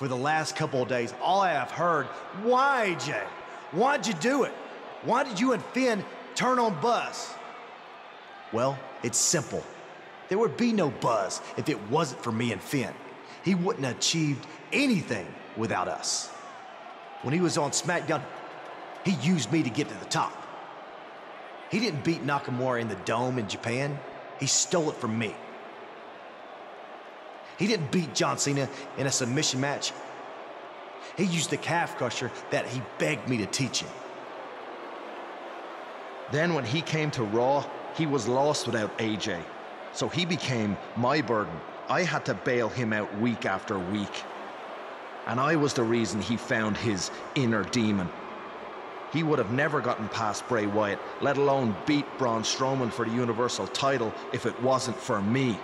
For the last couple of days, all I have heard, why, Jay? Why'd you do it? Why did you and Finn turn on Buzz? Well, it's simple. There would be no Buzz if it wasn't for me and Finn. He wouldn't have achieved anything without us. When he was on SmackDown, he used me to get to the top. He didn't beat Nakamura in the Dome in Japan. He stole it from me. He didn't beat John Cena in a submission match. He used the calf crusher that he begged me to teach him. Then when he came to Raw, he was lost without AJ. So he became my burden. I had to bail him out week after week. And I was the reason he found his inner demon. He would have never gotten past Bray Wyatt, let alone beat Braun Strowman for the Universal title if it wasn't for me.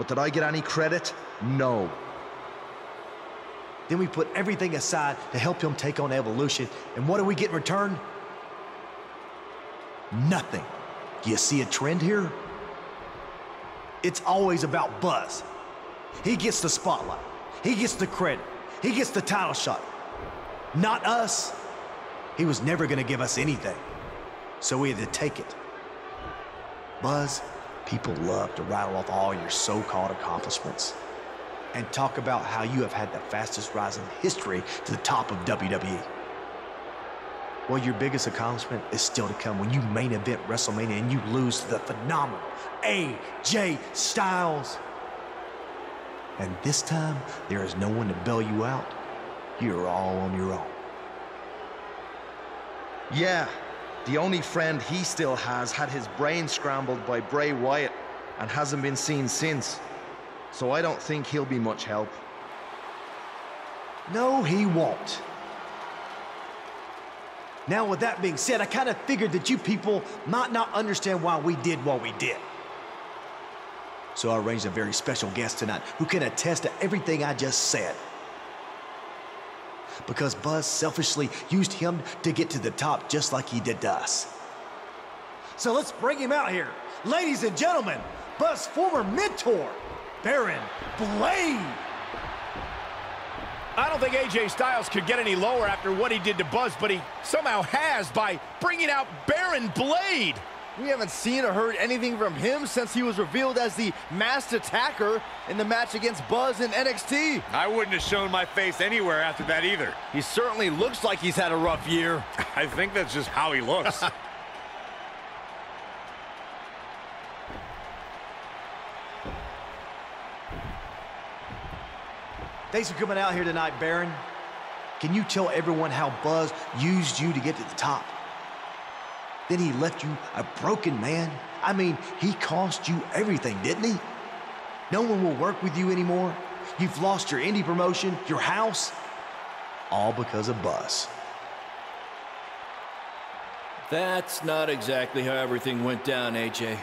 But did I get any credit? No. Then we put everything aside to help him take on Evolution. And what do we get in return? Nothing. Do you see a trend here? It's always about Buzz. He gets the spotlight. He gets the credit. He gets the title shot. Not us. He was never going to give us anything. So we had to take it. Buzz, people love to rattle off all your so-called accomplishments and talk about how you have had the fastest rise in history to the top of WWE. Well, your biggest accomplishment is still to come when you main event WrestleMania and you lose to the phenomenal AJ Styles. And this time, there is no one to bail you out. You're all on your own. Yeah, the only friend he still has had his brain scrambled by Bray Wyatt and hasn't been seen since. So I don't think he'll be much help. No, he won't. Now, with that being said, I kind of figured that you people might not understand why we did what we did. So I arranged a very special guest tonight who can attest to everything I just said. Because Buzz selfishly used him to get to the top just like he did to us. So let's bring him out here. Ladies and gentlemen, Buzz's former mentor, Baron Blade. I don't think AJ Styles could get any lower after what he did to Buzz, but he somehow has by bringing out Baron Blade. We haven't seen or heard anything from him since he was revealed as the masked attacker in the match against Buzz in NXT. I wouldn't have shown my face anywhere after that either. He certainly looks like he's had a rough year. I think that's just how he looks. Thanks for coming out here tonight, Baron. Can you tell everyone how Buzz used you to get to the top? Then he left you a broken man. I mean, he cost you everything, didn't he? No one will work with you anymore. You've lost your indie promotion, your house, all because of Buzz. That's not exactly how everything went down, AJ.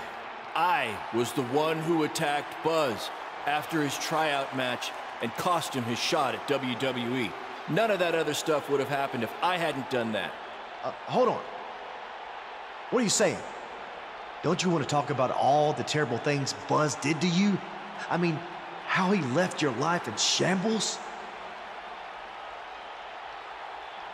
I was the one who attacked Buzz after his tryout match and cost him his shot at WWE. None of that other stuff would have happened if I hadn't done that. Uh, hold on. What are you saying? Don't you want to talk about all the terrible things Buzz did to you? I mean, how he left your life in shambles?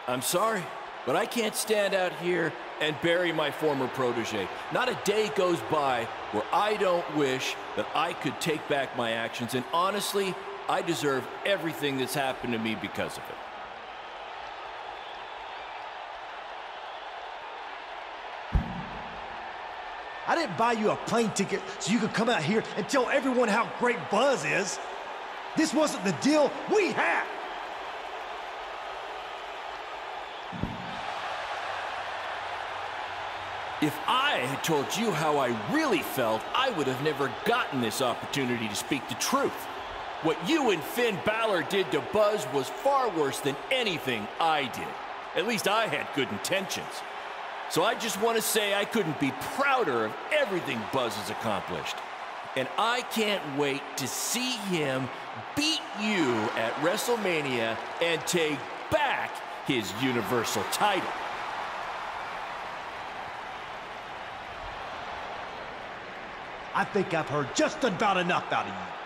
I'm sorry, but I can't stand out here and bury my former protege. Not a day goes by where I don't wish that I could take back my actions, and honestly, I deserve everything that's happened to me because of it. I didn't buy you a plane ticket so you could come out here and tell everyone how great Buzz is. This wasn't the deal we had. If I had told you how I really felt, I would have never gotten this opportunity to speak the truth. What you and Finn Balor did to Buzz was far worse than anything I did. At least I had good intentions. So I just want to say I couldn't be prouder of everything Buzz has accomplished. And I can't wait to see him beat you at WrestleMania and take back his Universal title. I think I've heard just about enough out of you.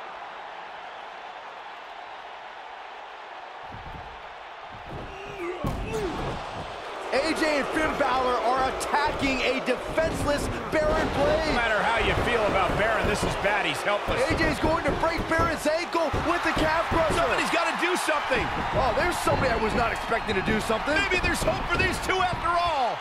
AJ and Finn Balor are attacking a defenseless Baron Blade. No matter how you feel about Baron, this is bad. He's helpless. AJ's going to break Baron's ankle with the calf crusher. Somebody's got to do something. Oh, there's somebody I was not expecting to do something. Maybe there's hope for these two after all.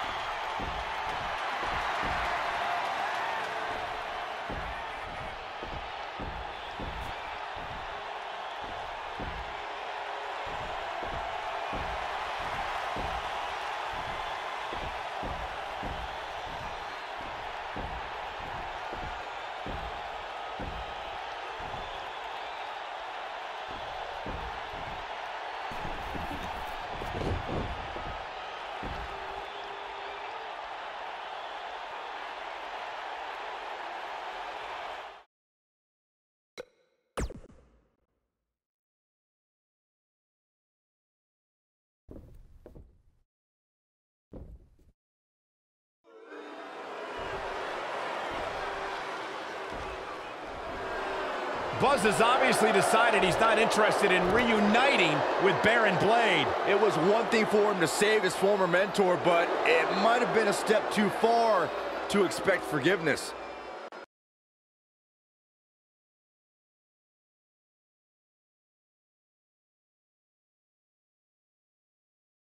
Buzz has obviously decided he's not interested in reuniting with Baron Blade. It was one thing for him to save his former mentor, but it might have been a step too far to expect forgiveness.